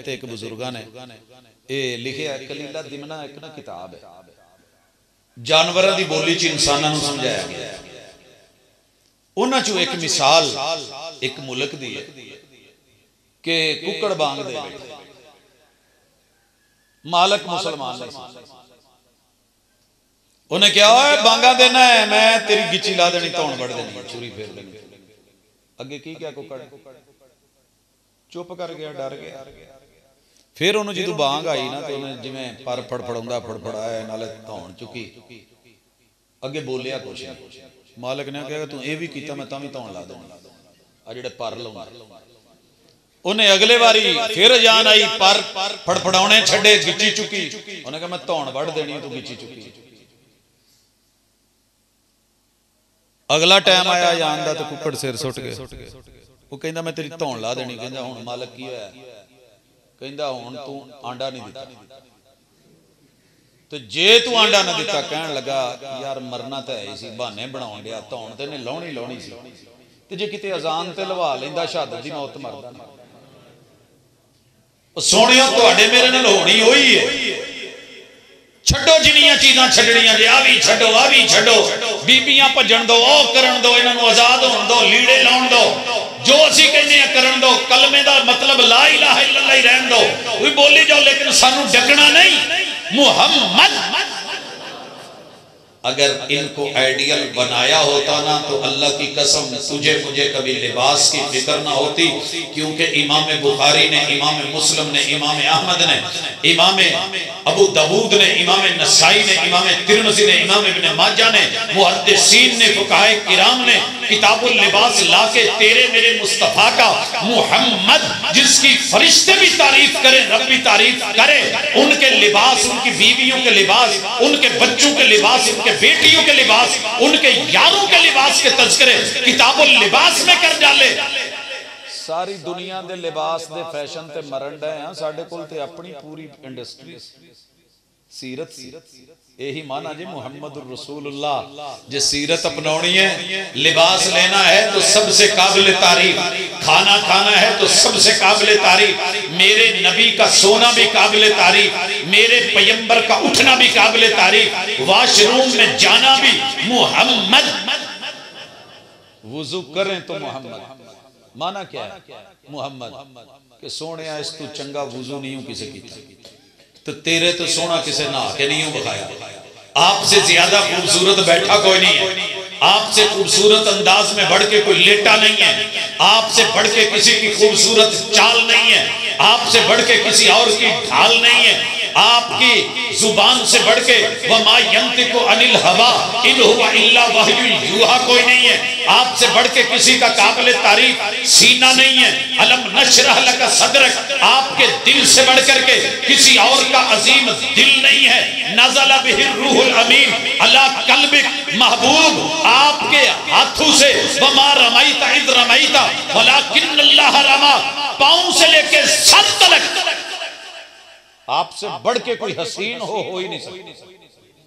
ਤੇ ਇੱਕ ਬਜ਼ੁਰਗਾਂ ਨੇ ਇਹ ਲਿਖਿਆ ਕਲੀਲਾ ਦਿਮਨਾ ਇੱਕ ਨਾ ਕਿਤਾਬ ਹੈ ਜਾਨਵਰਾਂ ਦੀ ਬੋਲੀ ਚ ਇਨਸਾਨਾਂ ਨੂੰ ਸਮਝਾਇਆ ਗਿਆ ਹੈ। ਉਹਨਾਂ ਚੋਂ ਇੱਕ ਮਿਸਾਲ ਇੱਕ ਮੁਲਕ ਦੀ ਹੈ ਕਿ ਕੁੱਕੜ ਬਾਂਗਦੇ ਬੈਠੇ ਮਾਲਕ ਮੁਸਲਮਾਨ ਨਹੀਂ ਸੀ ਉਹਨੇ ਕਿਹਾ ਓਏ ਬਾਂਗਾ ਦੇਣਾ ਹੈ ਮੈਂ ਤੇਰੀ ਗਿੱਚੀ ਲਾ ਦੇਣੀ ਧੌਣ ਵੜ ਦੇਣੀ ਹੈ, ਛੁਰੀ ਫੇਰ ਦੇਣੀ ਅੱਗੇ ਕੀ ਕਿਹਾ ਕੁੱਕੜ ਚੁੱਪ ਕਰ ਗਿਆ ਡਰ ਗਿਆ ਫਿਰ ਉਹਨੂੰ ਜਦੋਂ ਬਾਂਗ ਆਈ ਨਾ ਤੇ ਉਹਨੇ ਜਿਵੇਂ ਪਰ ਫੜਫੜਾਉਂਦਾ ਫੜਫੜਾਇਆ, ਨਾਲੇ ਧੌਣ ਚੁੱਕੀ। ਅੱਗੇ ਬੋਲਿਆ ਕੁਛ ਨਹੀਂ। ਮਾਲਕ ਨੇ ਕਿਹਾ, ਤੂੰ ਇਹ ਵੀ ਕੀਤਾ, ਮੈਂ ਤਾਂ ਵੀ ਧੌਣ ਲਾ ਦਊਂਗਾ ਆ ਜਿਹੜੇ ਪਰ ਲਾਉਂਦਾ। ਉਹਨੇ ਅਗਲੇ ਵਾਰੀ ਫਿਰ ਜਾਨ ਆਈ, ਪਰ ਫੜਫੜਾਉਣੇ ਛੱਡੇ, ਗਿੱਚੀ ਚੁੱਕੀ। ਉਹਨੇ ਕਿਹਾ, ਮੈਂ ਧੌਣ ਵੜ ਦੇਣੀ ਤੂੰ ਗਿੱਚੀ ਚੁੱਕੀ। ਅਗਲਾ ਟਾਈਮ ਆਇਆ ਜਾਨ ਦਾ ਤੇ ਕੁੱਕੜ ਸਿਰ ਸੁੱਟ ਗਏ। ਉਹ ਕਹਿੰਦਾ, ਮੈਂ ਤੇਰੀ ਧੌਣ ਲਾ ਦੇਣੀ। ਕਹਿੰਦਾ, ਹੁਣ ਮਾਲਕ ਕੀ ਹੋਇਆ? ਕਹਿੰਦਾ ਹੁਣ ਤੂੰ ਆਂਡਾ ਨਹੀਂ ਦਿੱਤਾ ਤੇ ਜੇ ਤੂੰ ਆਂਡਾ ਨਾ ਦਿੱਤਾ ਕਹਿਣ ਲੱਗਾ ਯਾਰ ਮਰਨਾ ਤਾਂ ਹੈ ਹੀ ਸੀ ਬਹਾਨੇ ਬਣਾਉਣ ਡਿਆ ਧੌਣ ਤੇ ਨੇ ਲਾਉਣੀ ਲਾਉਣੀ ਸੀ ਤੇ ਜੇ ਕਿਤੇ ਅਜ਼ਾਨ ਤੇ ਲਵਾ ਲੈਂਦਾ ਸ਼ਹਾਦਤ ਦੀ ਮੌਤ ਮਰਦਾ ਨਾ ਉਹ ਸੋਹਣਿਓ ਤੁਹਾਡੇ ਮੇਰੇ ਨਾਲ ਹੋਣੀ ਹੋਈ ਹੈ ਛੱਡੋ ਜਿੰਨੀਆਂ ਚੀਜ਼ਾਂ ਛੱਡਣੀਆਂ ਜੇ ਆ ਵੀ ਛੱਡੋ ਆ ਵੀ ਛੱਡੋ ਬੀਬੀਆਂ ਭੱਜਣ ਦੋ ਉਹ ਕਰਨ ਦੋ ਇਹਨਾਂ ਨੂੰ ਆਜ਼ਾਦ ਹੋਣ ਦੋ ਲੀੜੇ ਲਾਉਣ ਦੋ ਜੋ ਅਸੀਂ ਕਹਿੰਦੇ ਆ ਕਰਨ कलमे का मतलब ला इला ही रहन दो। कोई बोली जाओ, लेकिन सानू डकना नहीं। मुहम्मद। अगर इनको आइडियल बनाया होता ना तो अल्लाह की कसम, तुझे मुझे कभी लिबास की फ़िक्र ना होती, क्योंकि इमाम बुखारी ने, इमाम मुस्लिम ने, इमाम अहमद ने, इमाम अबू दबूद ने, इमाम नसाई ने, इमाम तिरमसी ने, इमाम इबन माजा ने मुहदसिन ने फुकाए किराम ने किताब लिबास ला के तेरे मेरे मुस्तफ़ा का मोहम्मद, जिसकी फरिश्ते भी तारीफ़ करें, रब भी तारीफ़ करें, उनके लिबास, उनकी बीवियों के लिबास, उनके बच्चों के लिबास, उनके बेटियों के लिबास, उनके यारों के लिबास के तस्करे किताब लिबास में कर डाले। सारी दुनिया के लिबास के फ़ैशन से मरण डे हाँ साढ़े को अपनी पूरी इंडस्ट्री सीरत सीरत यही माना जी मोहम्मद जो सीरत अपनानी है लिबास लेना है तो सबसे काबिल तारीफ़। खाना खाना है तो सबसे काबिल तारीफ़। मेरे नबी का सोना भी काबिल तारीफ़। मेरे पयम्बर का उठना भी काबिल तारीफ़। वॉशरूम में जाना भी मोहम्मद। वज़ू करें तो, तो मोहम्मद। माना क्या मोहम्मद। के सोने इस तू चंगा वज़ू नहीं किसी की तो तेरे तो सोना किसे नहा के नहीं हो बखाया? आपसे ज़्यादा खूबसूरत बैठा कोई नहीं है। आपसे खूबसूरत अंदाज में बढ़ के कोई लेटा नहीं है। आपसे बढ़ के किसी की खूबसूरत चाल नहीं है। आपसे बढ़ के किसी और की ढाल नहीं है। आपकी ज़ुबान से बढ़ के को अनिल हवा, इन हुआ इल्ला यूहा कोई नहीं है। आपसे बढ़ के किसी का काबिल तारीफ़, सीना नहीं है। अलम नशरह लका सदरक। आपके दिल से बढ़ करके किसी और का अजीम दिल नहीं है। नजला बिहिर रूहुल अमीन महबूब। आपके हाथों से, वमा रमाईता इद रमाईता वलाकिन अल्लाह रमा। पाँव से लेके सर तक आपसे बढ़ के कोई हसीन हो हो ही नहीं सकता।